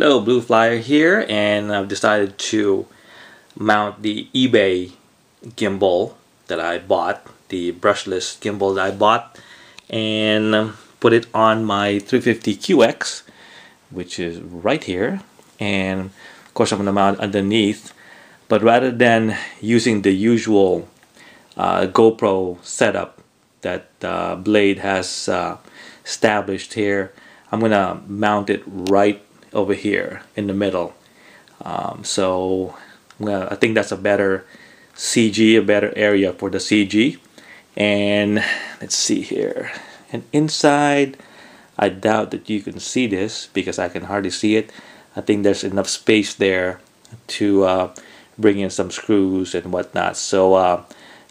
Hello, Blue Flyer here, and I've decided to mount the eBay gimbal that I bought, the brushless gimbal that I bought, and put it on my 350QX, which is right here. And of course, I'm going to mount underneath, but rather than using the usual uh, GoPro setup that uh, Blade has uh, established here, I'm going to mount it right over here in the middle. Um, so well, I think that's a better CG, a better area for the CG. And let's see here. And inside, I doubt that you can see this because I can hardly see it. I think there's enough space there to uh, bring in some screws and whatnot. So uh,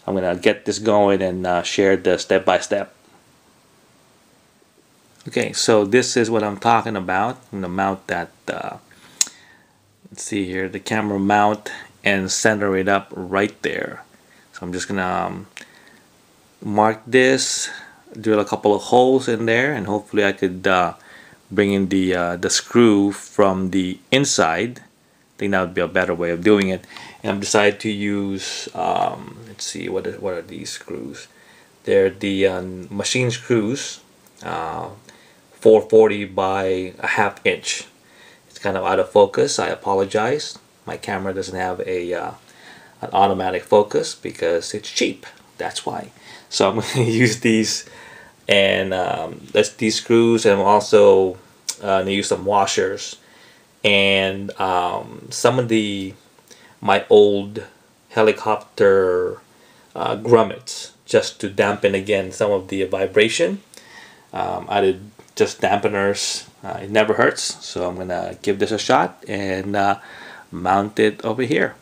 I'm gonna get this going and uh, share the step by step. Okay, so this is what I'm talking about. I'm gonna mount that. Uh, let's see here, the camera mount and center it up right there. So I'm just gonna um, mark this, drill a couple of holes in there, and hopefully I could uh, bring in the uh, the screw from the inside. I think that would be a better way of doing it. And I've decided to use. Um, let's see, what are, what are these screws? They're the uh, machine screws. Uh, 440 by a half inch. It's kind of out of focus. I apologize. My camera doesn't have a uh, an automatic focus because it's cheap. That's why. So I'm going to use these and um, that's these screws and I'm also uh, going to use some washers and um, some of the my old helicopter uh, grommets just to dampen again some of the vibration. Um, I did just dampeners. Uh, it never hurts. So I'm to give this a shot and uh, mount it over here.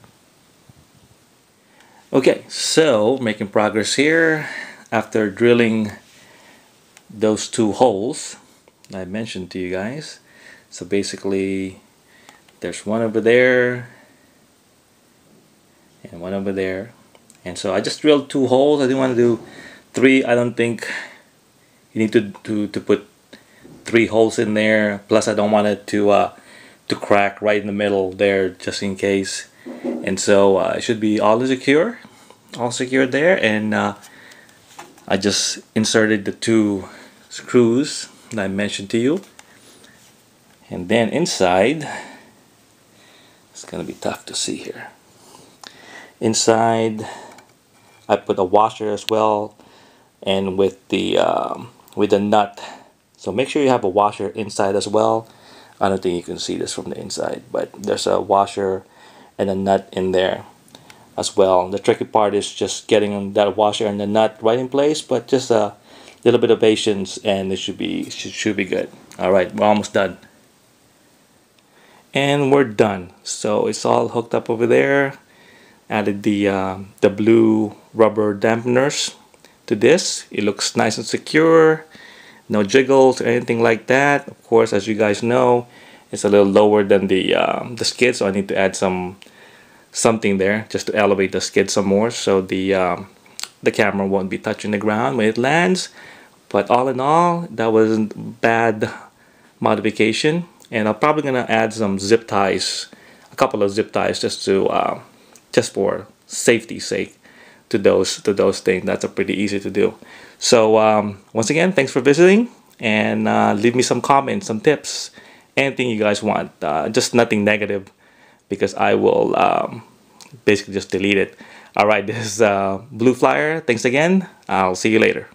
Okay, so making progress here after drilling those two holes I mentioned to you guys. So basically there's one over there and one over there. And so I just drilled two holes. I didn't want to do three. I don't think you need to, to, to put three holes in there plus I don't want it to uh, to crack right in the middle there just in case. And so uh, it should be all secure all secured there. And uh, I just inserted the two screws that I mentioned to you. And then inside it's gonna be tough to see here. Inside I put a washer as well. And with the um, with the nut so make sure you have a washer inside as well. I don't think you can see this from the inside, but there's a washer and a nut in there as well. The tricky part is just getting that washer and the nut right in place, but just a little bit of patience and it should be should, should be good. All right, we're almost done. And we're done. So it's all hooked up over there. Added the uh, the blue rubber dampeners to this. It looks nice and secure no jiggles or anything like that. Of course as you guys know it's a little lower than the uh, the skid so I need to add some something there just to elevate the skid some more so the um, the camera won't be touching the ground when it lands. But all in all that wasn't bad modification and I'm probably gonna add some zip ties a couple of zip ties just to uh, just for safety sake to those to those things. That's a pretty easy to do so um, once again, thanks for visiting and uh, leave me some comments, some tips, anything you guys want. Uh, just nothing negative because I will um, basically just delete it. All right, this is uh, Blue Flyer. Thanks again. I'll see you later.